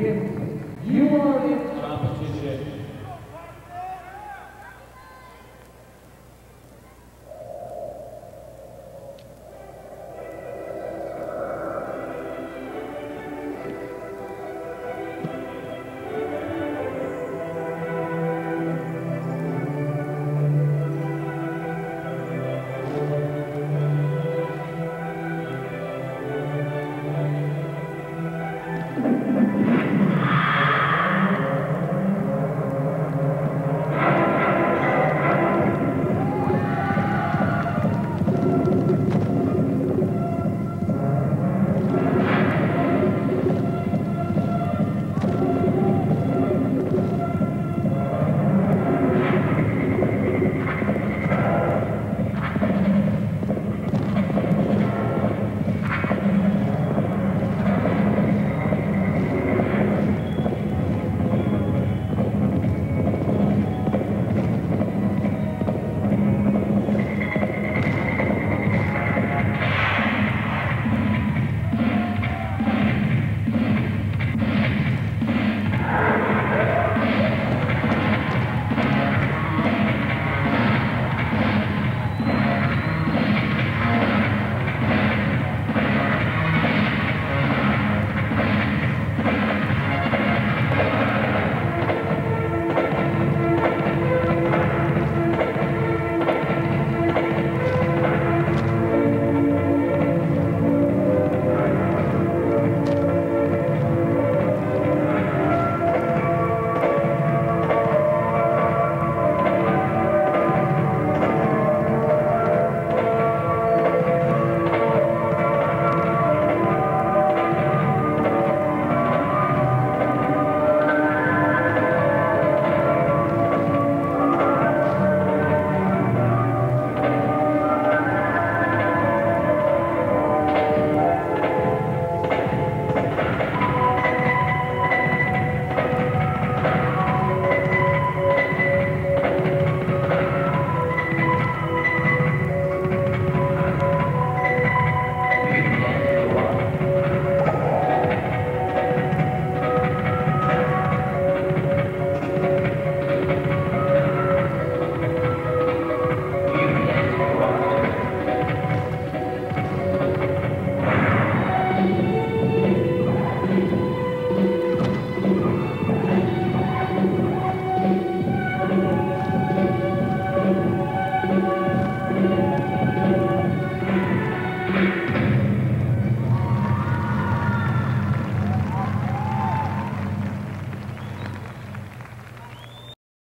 forgiveness. You are in